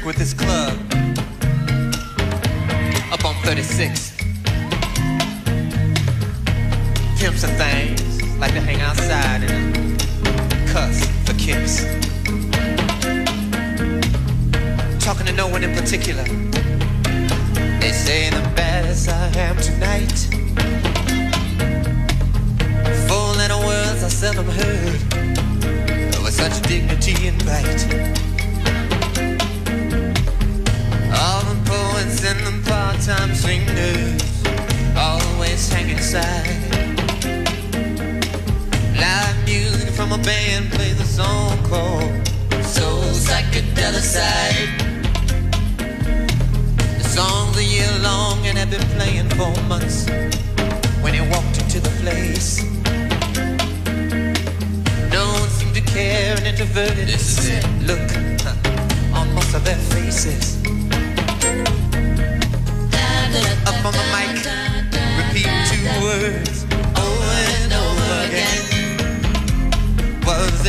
to frequent this club up on 36. Pimps and things like to hang outside and cuss for kips. Talking to no one in particular. They say the baddest I am tonight. Four letter words I seldom heard with such dignity and right. Part-time singers always hang inside. Live music from a band plays a song called Soul Psychedelicide. The song's a year long and have been playing for months. When he walked into the place, no one seemed to care and introverted. This is it. Look huh, on most of their faces.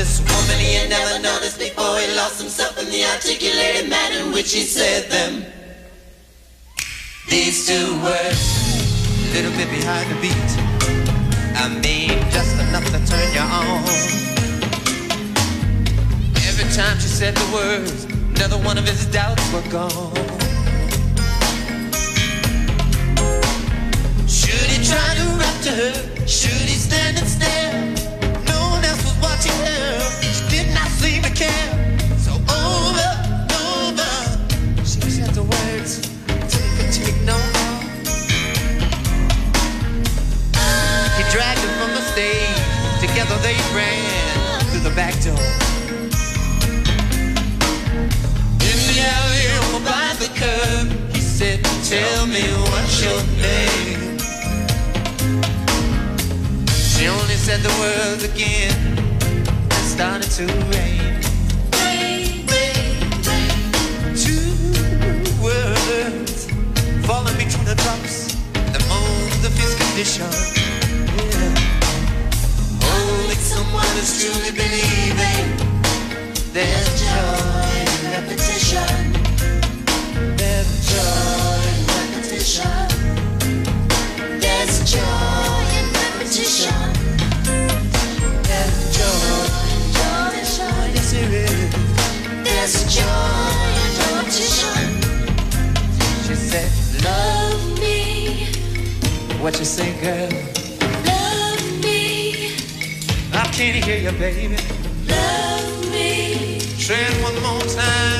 This woman he had never noticed before he lost himself in the articulated manner in which he said them? These two words, a little bit behind the beat. I mean, just enough to turn you on. Every time she said the words, another one of his doubts were gone. Should he try to rap to her? Should he stand and stare? They ran through the back door. In the alley over by the curb, he said, Tell me what's your name. She only said the words again and started to rain. Two words falling between the drops, the moans of his condition. Someone who's truly believing there's joy in repetition. There's joy in repetition. There's joy in repetition. There's joy in repetition. Yes, there is. There's joy in repetition. She said, Love me. What you say, girl? I can't hear you, baby. Love me. It one more time.